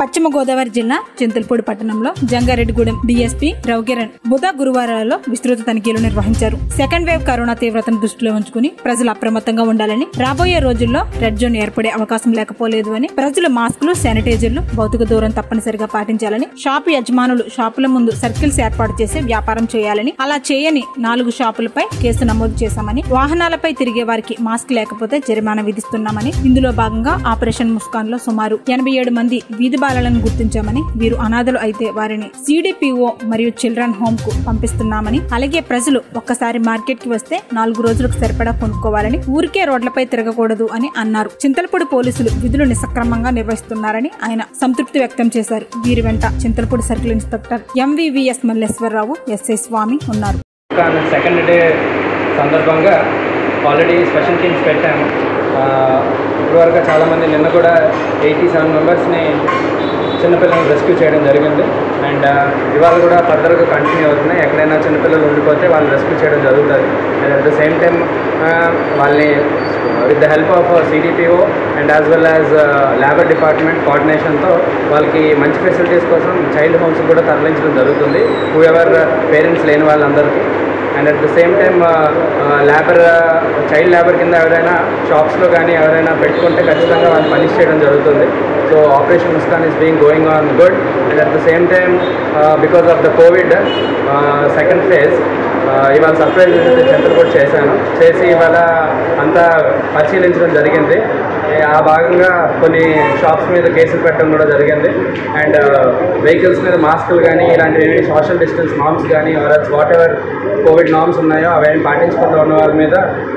పశ్చిమ గోదావరి జిల్లా చింతల్పూడి పట్టణంలో జంగారెడ్డిగూడెం డీఎస్పీ రవికిరణ్ బుధ గురువారాలలో విస్తృత తనిఖీలు నిర్వహించారు. సెకండ్ వేవ్ కరోనా తీవ్రతను దృష్టిలో ఉంచుకుని ప్రజలు అప్రమత్తంగా ఉండాలని రాబోయే రోజుల్లో రెడ్ జోన్ ఏర్పడే అవకాశం లేకపోలేదు అని ప్రజలు మాస్కులు శానిటైజర్లు భౌతిక దూరం తప్పనిసరిగా పాటించాలని షాపు యజమానులు షాపుల ముందు సర్కిల్స్ ఏర్పాటు చేసి వ్యాపారం చేయాలని అలా చేయని నాలుగు షాపులపై కేసు నమోదు చేశామని వాహనాలపై తిరిగే వారికి మాస్క్ లేకపోతే జరిమానా విధిస్తున్నామని ఇందులో భాగంగా ఆపరేషన్ ముస్కాన్లో సుమారు ఎనభై ఏడు మంది వీధి బాలలను గుర్తించామని వీరు అనాథలు అయితే వారిని సిడిపిఓ మరియు చిల్డ్రన్ హోమ్కు పంపిస్తున్నామని అలాగే ప్రజలు ఒక్కసారి మార్కెట్కి వస్తే నాలుగు రోజులకు సరిపడా కొనుక్కోవాలని ఊరికే రోడ్లపై తిరగకూడదు అని అన్నారు. చింతలపూడి పోలీసులు విధులు నిసక్రమంగా నిర్వహిస్తున్నారని ఆయన సంతృప్తి వ్యక్తం చేశారు. వీరి వెంట Chintalapudi circle inspector MVVS Malleswararao SI Swamy ఉన్నారు. సెకండ్ డే సందర్భంగా ఆల్రెడీ స్పెషల్ టీమ్స్ పెట్టాము. ఇప్పటివరకు చాలామంది నిన్న కూడా ఎయిటీ సెవెన్ మెంబర్స్ని చిన్నపిల్లల్ని రెస్క్యూ చేయడం జరిగింది. అండ్ ఇవాళ కూడా ఫర్దర్గా కంటిన్యూ అవుతున్నాయి. ఎక్కడైనా చిన్నపిల్లలు ఉండిపోతే వాళ్ళని రెస్క్యూ చేయడం జరుగుతుంది. And at the same time వాళ్ళని with the help of CDPO and as well as labour department కోఆర్డినేషన్తో వాళ్ళకి మంచి ఫెసిలిటీస్ కోసం చైల్డ్ హోమ్స్ కూడా తరలించడం జరుగుతుంది. హూ ఎవర్ పేరెంట్స్ లేని వాళ్ళందరికీ. And at the same time labour child labour కింద ఎవరైనా షాప్స్లో కానీ ఎవరైనా పెట్టుకుంటే ఖచ్చితంగా వాళ్ళు పనిష్ చేయడం జరుగుతుంది. So operation Muskaan is being going on good and at the same time because of the covid second phase ఇవాళ సర్ప్రైజ్ విజిట్ కూడా చేశాను. చేసి ఇవాళ అంతా పరిశీలించడం జరిగింది. ఆ భాగంగా కొన్ని షాప్స్ మీద కేసులు పెట్టడం కూడా జరిగింది. అండ్ వెహికల్స్ uh, మీద మాస్కులు కానీ ఇలాంటివి సోషల్ డిస్టెన్స్ నామ్స్ కానీ వాట్ ఎవర్ కోవిడ్ నామ్స్ ఉన్నాయో అవన్నీ పాటించకుండా ఉన్న వాళ్ళ మీద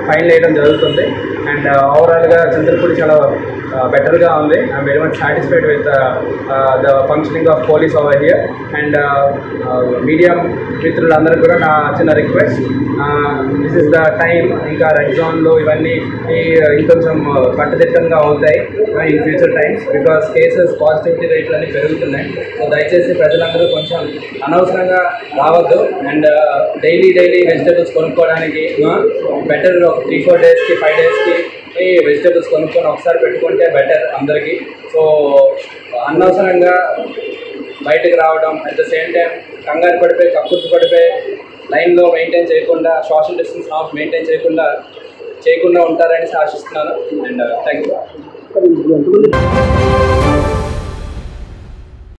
ఫైన్ వేయడం జరుగుతుంది. అండ్ ఓవరాల్గా uh, చంద్రపూడి చాలా uh, బెటర్గా ఉంది. I'm very much satisfied with the functioning of police over here and media మిత్రులందరికీ కూడా నా చిన్న request this is the time ఇంకా రెడ్ జోన్లో ఇవన్నీ ఈ ఇంకొంచెం కట్టుదిట్టంగా అవుతాయి in future times because cases positivity రేట్లు అన్ని పెరుగుతున్నాయి. సో దయచేసి ప్రజలందరూ కొంచెం అనవసరంగా రావద్దు. అండ్ డైలీ డైలీ వెజిటేబుల్స్ కొనుక్కోవడానికి బెటర్ ఒక త్రీ ఫోర్ డేస్కి ఫైవ్ డేస్కి వెజిటేబుల్స్ కొనుక్కొని ఒకసారి పెట్టుకుంటే బెటర్ అందరికీ. సో అనవసరంగా బయటకు రావడం అట్ ద సేమ్ టైం కంగారు పడిపోయి కక్కుర్తి పడిపోయి లైన్లో మెయింటైన్ చేయకుండా సోషల్ డిస్టెన్స్ ఆఫ్ మెయింటైన్ చేయకుండా చేయకుండా ఉంటారని ఆశిస్తున్నాను. And thank you